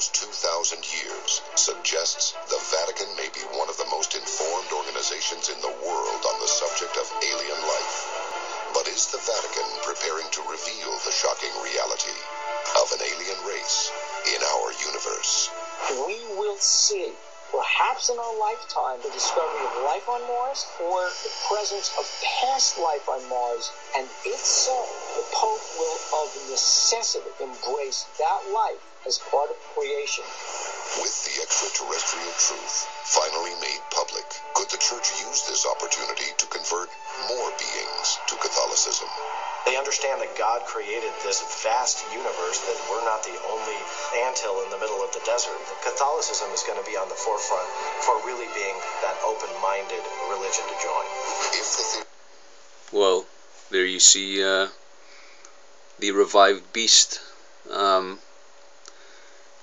almost 2,000 years suggests the Vatican may be one of the most informed organizations in the world on the subject of alien life. But is the Vatican preparing to reveal the shocking reality of an alien race in our universe? We will see perhaps in our lifetime, the discovery of life on Mars or the presence of past life on Mars. And if so, the Pope will of necessity embrace that life as part of creation. With the extraterrestrial truth finally made public, could the Church use this opportunity to convert more beings to Catholicism? They understand that God created this vast universe, that we're not the only anthill in the middle of the desert. Catholicism is going to be on the forefront for really being that open minded religion to join. well, there you see uh, the revived beast, um,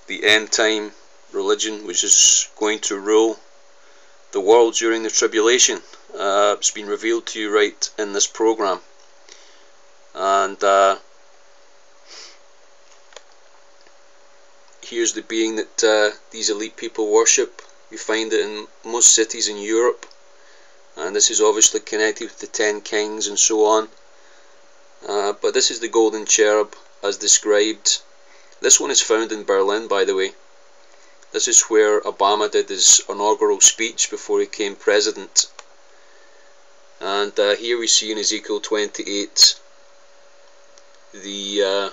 the end time religion, which is going to rule the world during the tribulation. Uh, it's been revealed to you right in this program. And uh, here's the being that uh, these elite people worship. You find it in most cities in Europe. And this is obviously connected with the ten kings and so on uh, but this is the golden cherub as described. This one is found in Berlin by the way. This is where Obama did his inaugural speech before he became president. And uh, here we see in Ezekiel 28 the uh,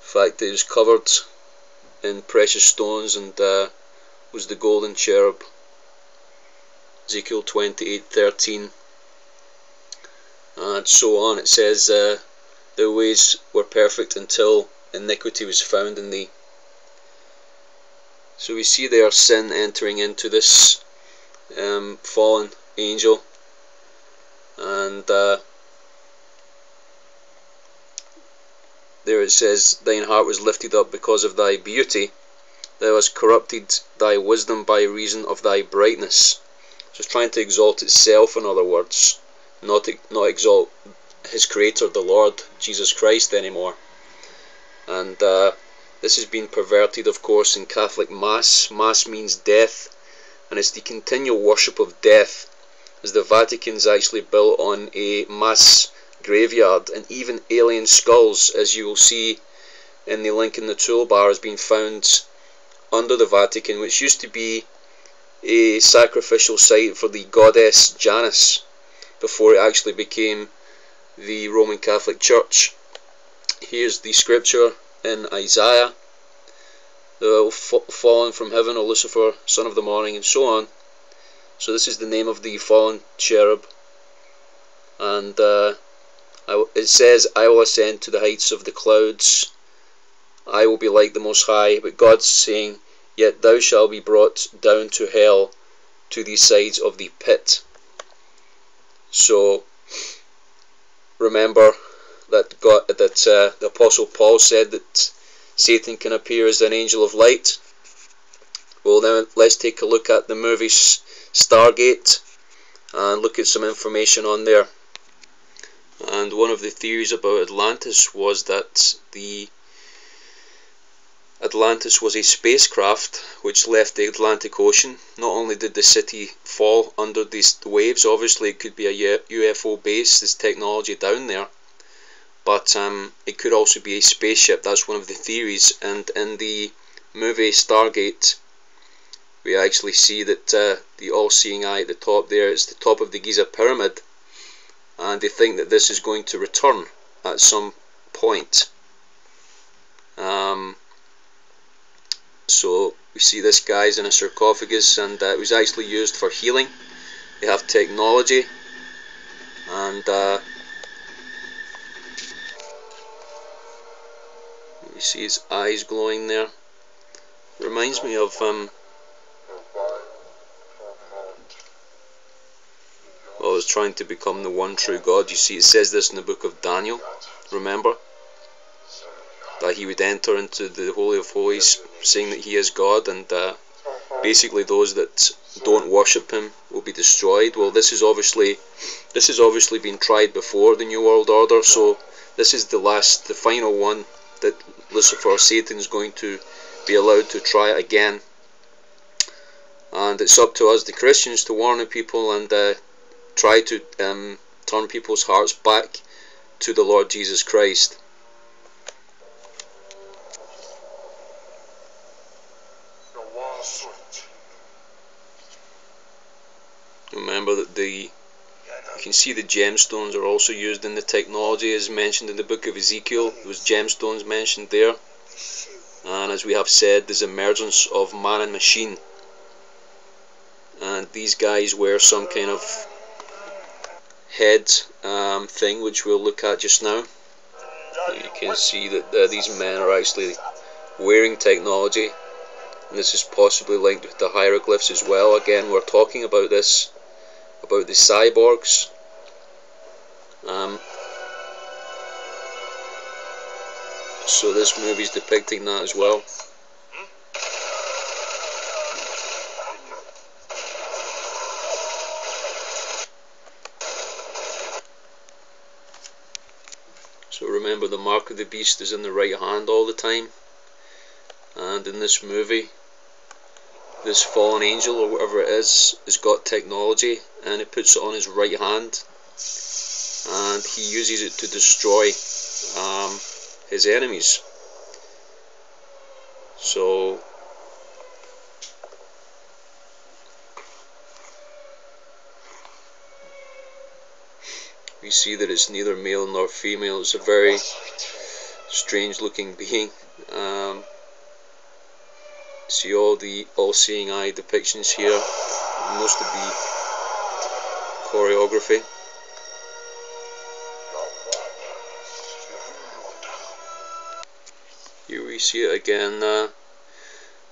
fact that it was covered in precious stones and uh, was the golden cherub. Ezekiel 28:13 and so on. It says uh, ways were perfect until iniquity was found in thee. So we see their sin entering into this um, fallen angel. And uh, there it says, Thine heart was lifted up because of thy beauty, thou hast corrupted thy wisdom by reason of thy brightness. So it's trying to exalt itself, in other words, not, not exalt his creator, the Lord Jesus Christ, anymore. And uh, this has been perverted, of course, in Catholic Mass. Mass means death, and it's the continual worship of death, as the Vatican is actually built on a Mass graveyard and even alien skulls as you will see in the link in the toolbar has been found under the Vatican which used to be a sacrificial site for the goddess Janus before it actually became the Roman Catholic Church. Here's the scripture in Isaiah the fallen from heaven, O Lucifer, son of the morning, and so on. So this is the name of the fallen cherub. And uh, it says, I will ascend to the heights of the clouds. I will be like the Most High. But God's saying, Yet thou shalt be brought down to hell, to the sides of the pit. So, remember that God, that uh, the Apostle Paul said that Satan can appear as an angel of light. Well, now let's take a look at the movie Stargate and look at some information on there and one of the theories about Atlantis was that the Atlantis was a spacecraft which left the Atlantic Ocean. Not only did the city fall under these waves, obviously it could be a UFO base, there's technology down there, but um, it could also be a spaceship. That's one of the theories. And in the movie Stargate, we actually see that uh, the all-seeing eye at the top there is the top of the Giza pyramid and they think that this is going to return at some point. Um, so we see this guy's in a sarcophagus and uh, it was actually used for healing. They have technology and uh, you see his eyes glowing there. Reminds me of um, well, was trying to become the one true God. You see, it says this in the book of Daniel, remember? That he would enter into the Holy of Holies saying that he is God, and uh, basically those that don't worship him will be destroyed. Well, this is obviously this has obviously been tried before the New World Order, so this is the last, the final one that Lucifer, or Satan, is going to be allowed to try again. And it's up to us, the Christians, to warn the people and uh, try to um, turn people's hearts back to the Lord Jesus Christ. Remember that the you can see the gemstones are also used in the technology as mentioned in the book of Ezekiel. Was gemstones mentioned there. And as we have said, there's emergence of man and machine. And these guys wear some kind of head um, thing, which we'll look at just now. You can see that uh, these men are actually wearing technology. And this is possibly linked with the hieroglyphs as well. Again, we're talking about this about the cyborgs. Um, so this movie is depicting that as well. So remember the mark of the beast is in the right hand all the time. And in this movie, this fallen angel or whatever it is has got technology and he puts it on his right hand and he uses it to destroy um, his enemies. So we see that it's neither male nor female. It's a very strange looking being. Um, see all the all-seeing eye depictions here. Most of the choreography. Here we see it again uh,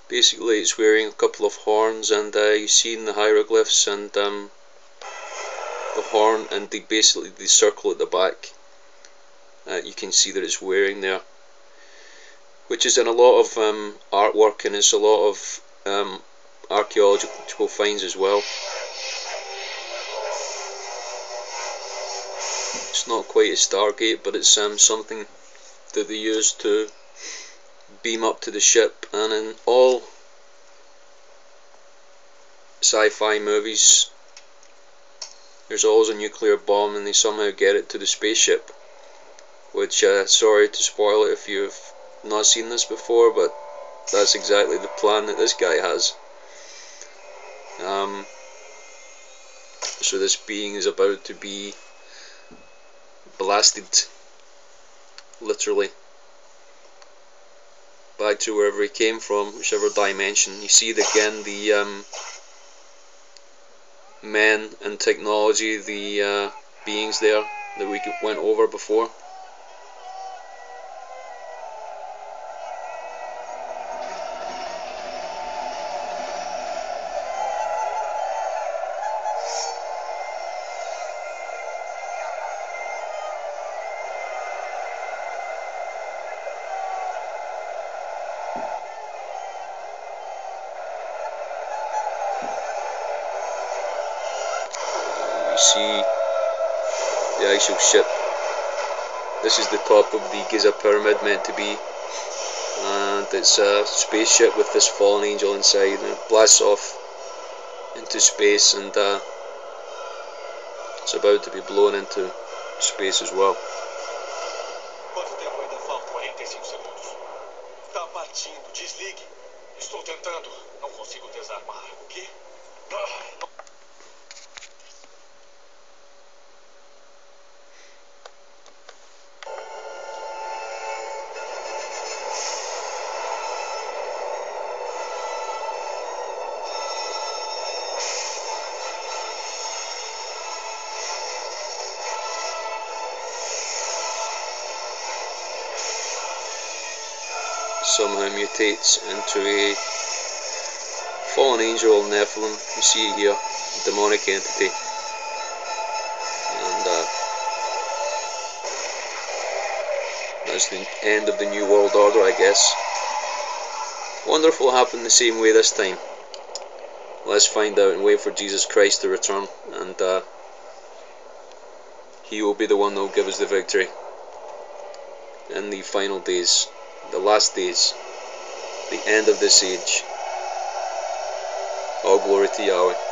basically it's wearing a couple of horns and uh, you see in the hieroglyphs and um, the horn and the basically the circle at the back. Uh, you can see that it's wearing there which is in a lot of um, artwork and it's a lot of um, archaeological finds as well. It's not quite a Stargate, but it's um, something that they use to beam up to the ship, and in all sci-fi movies, there's always a nuclear bomb, and they somehow get it to the spaceship. Which, uh, sorry to spoil it if you've not seen this before, but that's exactly the plan that this guy has. Um, so this being is about to be blasted, literally, back to wherever he came from, whichever dimension. You see again the um, men and technology, the uh, beings there that we went over before. See the actual ship. This is the top of the Giza Pyramid meant to be and it's a spaceship with this fallen angel inside and it blasts off into space and uh, it's about to be blown into space as well. Quanto tempo ainda falta? 45 segundos. Tá partindo. Desligue. Estou tentando. Não consigo desarmar. O quê? Ah, somehow mutates into a fallen angel Nephilim. You see it here, demonic entity. And uh, that's the end of the New World Order, I guess. Wonderful happen the same way this time. Let's find out and wait for Jesus Christ to return, and uh, He will be the one that will give us the victory in the final days. The last days, the end of this age. All glory to Yahweh.